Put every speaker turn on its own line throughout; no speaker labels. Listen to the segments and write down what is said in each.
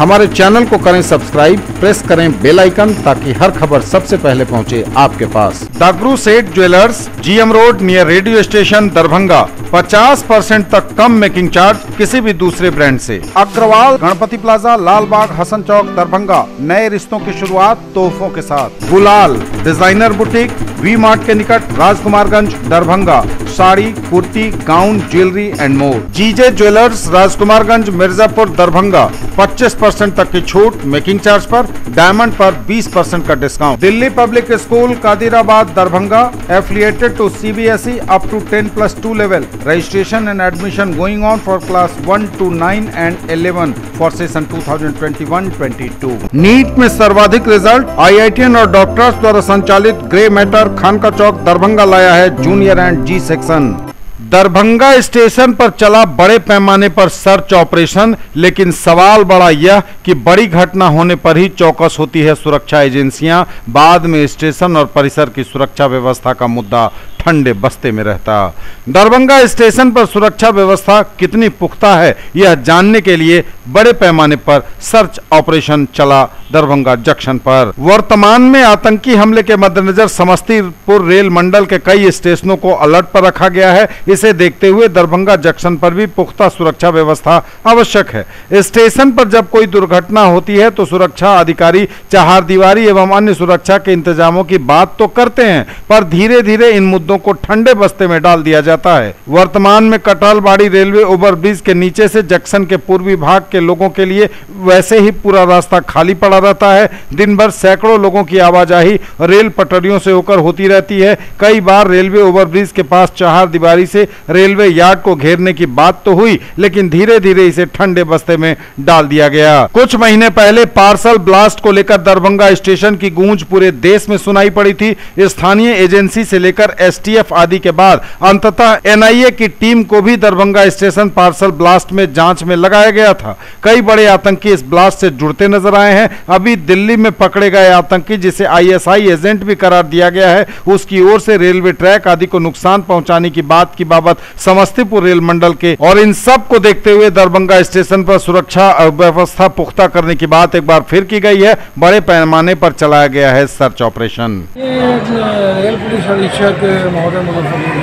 हमारे चैनल को करें सब्सक्राइब, प्रेस करें बेल आइकन ताकि हर खबर सबसे पहले पहुँचे आपके पास। Dakru Seth jewellers, GM road near radio station Darbhanga 50 percent तक कम मेकिंग चार्ज किसी भी दूसरे ब्रांड से। अग्रवाल, गणपति प्लाजा लाल बाग हसन चौक, दरभंगा, नए रिश्तों की शुरुआत तोहफों के साथ। गुलाल डिज़ाइनर बुटीक वी मार्ट के निकट Rajkumarganj, Darbhanga. Sari, kurti, gown, jewellery and more GJ jewellers Rajkumarganj, Mirzapur, Darbhanga. 25 percent तक की छूट मेकिंग चार्ज पर डायमंड पर 20 परसेंट का discount Delhi public school Kadirabad, Darbhanga. Affiliated to C B S E up to ten plus two level registration and admission going on for class 1 to 9 and 11 for session 2021-22 NEET में सर्वाधिक result IITian और doctors द्वारा संचालित grey matter Khanka Chowk Darbhanga लाया है junior and JEE section. Darbhanga station पर चला बड़े पैमाने पर सर्च ऑपरेशन, लेकिन सवाल बड़ा यह कि बड़ी घटना होने पर ही चौकस होती है सुरक्षा एजेंसियाँ। बाद में स्टेशन और परिसर की सुरक्षा व्यवस्था का मुद्दा ठंडे बस्ते में रहता। दरभंगा स्टेशन पर सुरक्षा व्यवस्था कितनी पुख्ता है, यह जानने के लिए बड़े पैमाने पर सर्च ऑपरेशन चला दरभंगा जंक्शन पर। वर्तमान में आतंकी हमले के मद्देनजर समस्तीपुर रेल मंडल के कई स्टेशनों को अलर्ट पर रखा गया है। इसे देखते हुए दरभंगा जंक्शन पर भी पुख्ता सुरक्षा व्यवस्था आवश्यक है। स्टेशन पर जब कोई दुर्घटना होती है तो सुरक्षा अधिकारी चार दीवारी एवं अन्य सुरक्षा के इंतजामों की बात तो करते हैं, पर धीरे धीरे इन मुद्दों को ठंडे बस्ते में डाल दिया जाता है। वर्तमान में कटालबाड़ी रेलवे ओवरब्रिज के नीचे से जंक्शन के पूर्वी भाग के लोगों के लिए वैसे ही पूरा रास्ता खाली पड़ा रहता है। दिन भर सैकड़ों लोगों की आवाजाही रेल पटरियों से होकर होती रहती है। कई बार रेलवे ओवरब्रिज के पास चार दीवारी से रेलवे यार्ड को घेरने की बात तो हुई, लेकिन धीरे धीरे इसे ठंडे बस्ते में डाल दिया गया। कुछ महीने पहले पार्सल ब्लास्ट को लेकर दरभंगा स्टेशन की गूंज पूरे देश में सुनाई पड़ी थी। स्थानीय एजेंसी से लेकर एसटीएफ आदि के बाद अंततः एनआईए की टीम को भी दरभंगा स्टेशन पार्सल ब्लास्ट में जाँच में लगाया गया था। कई बड़े आतंकी इस ब्लास्ट से जुड़ते नज़र आए हैं। अभी दिल्ली में पकड़े गए आतंकी, जिसे आईएसआई एजेंट भी करार दिया गया है, उसकी ओर से रेलवे ट्रैक आदि को नुकसान पहुँचाने की बात की बाबत समस्तीपुर रेल मंडल के, और इन सबको देखते हुए दरभंगा स्टेशन पर सुरक्षा व्यवस्था पुख्ता करने की बात एक बार फिर की गई है। बड़े पैमाने पर चलाया गया है सर्च ऑपरेशन।
रेल पुलिस अधीक्षक महोदय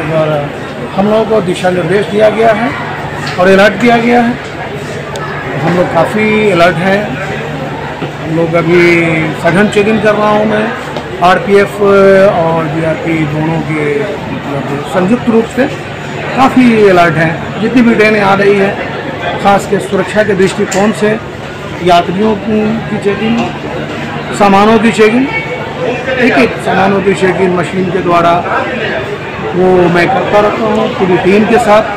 द्वारा हम लोगों को दिशा निर्देश दिया गया है और अलर्ट दिया गया है। हम लोग काफ़ी अलर्ट हैं। हम लोग अभी सघन चेकिंग कर रहा हूँ मैं। आरपीएफ और जीआरपी दोनों के मतलब संयुक्त रूप से काफ़ी अलर्ट हैं। जितनी भी ट्रेनें आ रही हैं, खास के सुरक्षा के दृष्टिकोण से, यात्रियों की चेकिंग सामानों की चेकिंग एक एक सामानों की चेकिंग मशीन के द्वारा वो मैं करता रहता हूँ, पूरी टीम के साथ।